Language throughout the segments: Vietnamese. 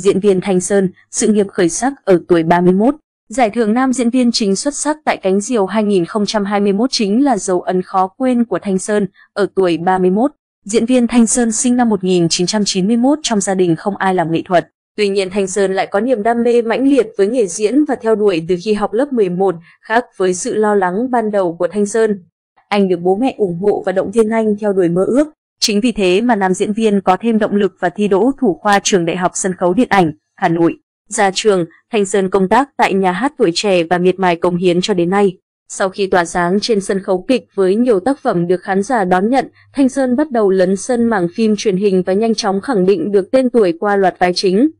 diễn viên Thanh Sơn, sự nghiệp khởi sắc ở tuổi 31. Giải thưởng nam diễn viên chính xuất sắc tại cánh diều 2021 chính là dấu ấn khó quên của Thanh Sơn ở tuổi 31. Diễn viên Thanh Sơn sinh năm 1991 trong gia đình không ai làm nghệ thuật. Tuy nhiên Thanh Sơn lại có niềm đam mê mãnh liệt với nghề diễn và theo đuổi từ khi học lớp 11, khác với sự lo lắng ban đầu của Thanh Sơn. Anh được bố mẹ ủng hộ và động viên anh theo đuổi mơ ước. Chính vì thế mà nam diễn viên có thêm động lực và thi đỗ thủ khoa trường Đại học Sân khấu Điện ảnh, Hà Nội. Ra trường, Thanh Sơn công tác tại nhà hát tuổi trẻ và miệt mài công hiến cho đến nay. Sau khi tỏa sáng trên sân khấu kịch với nhiều tác phẩm được khán giả đón nhận, Thanh Sơn bắt đầu lấn sân mảng phim truyền hình và nhanh chóng khẳng định được tên tuổi qua loạt vai chính.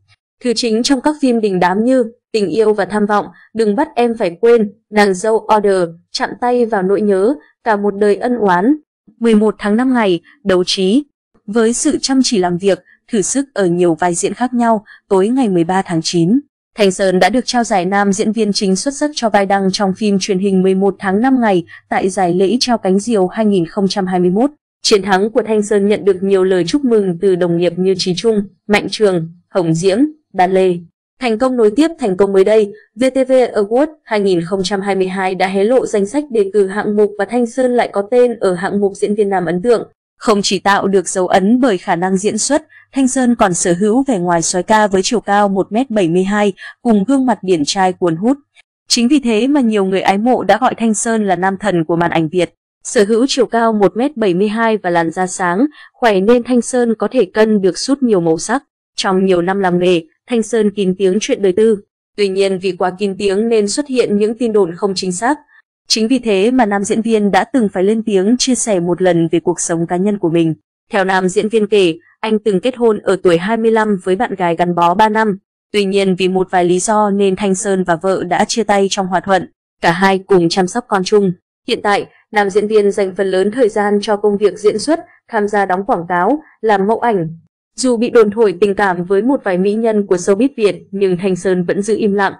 Thứ chính trong các phim đình đám như Tình yêu và tham vọng, Đừng bắt em phải quên, Nàng dâu Order, Chạm tay vào nỗi nhớ, Cả một đời ân oán. 11 tháng 5 ngày, đấu trí. Với sự chăm chỉ làm việc, thử sức ở nhiều vai diễn khác nhau, tối ngày 13 tháng 9, Thành Sơn đã được trao giải nam diễn viên chính xuất sắc cho vai đăng trong phim truyền hình 11 tháng 5 ngày tại giải lễ trao cánh diều 2021. Chiến thắng của Thanh Sơn nhận được nhiều lời chúc mừng từ đồng nghiệp như Trí Trung, Mạnh Trường, Hồng Diễm, Đan Lê. Thành công nối tiếp thành công mới đây, VTV Award 2022 đã hé lộ danh sách đề cử hạng mục và Thanh Sơn lại có tên ở hạng mục diễn viên nam ấn tượng. Không chỉ tạo được dấu ấn bởi khả năng diễn xuất, Thanh Sơn còn sở hữu vẻ ngoài soái ca với chiều cao 1m72 cùng gương mặt điển trai cuốn hút. Chính vì thế mà nhiều người ái mộ đã gọi Thanh Sơn là nam thần của màn ảnh Việt. Sở hữu chiều cao 1m72 và làn da sáng, khỏe nên Thanh Sơn có thể cân được suốt nhiều màu sắc. Trong nhiều năm làm nghề, Thanh Sơn kín tiếng chuyện đời tư. Tuy nhiên vì quá kín tiếng nên xuất hiện những tin đồn không chính xác. Chính vì thế mà nam diễn viên đã từng phải lên tiếng chia sẻ một lần về cuộc sống cá nhân của mình. Theo nam diễn viên kể, anh từng kết hôn ở tuổi 25 với bạn gái gắn bó 3 năm. Tuy nhiên vì một vài lý do nên Thanh Sơn và vợ đã chia tay trong hòa thuận. Cả hai cùng chăm sóc con chung. Hiện tại, nam diễn viên dành phần lớn thời gian cho công việc diễn xuất, tham gia đóng quảng cáo, làm mẫu ảnh. Dù bị đồn thổi tình cảm với một vài mỹ nhân của showbiz Việt, nhưng Thanh Sơn vẫn giữ im lặng.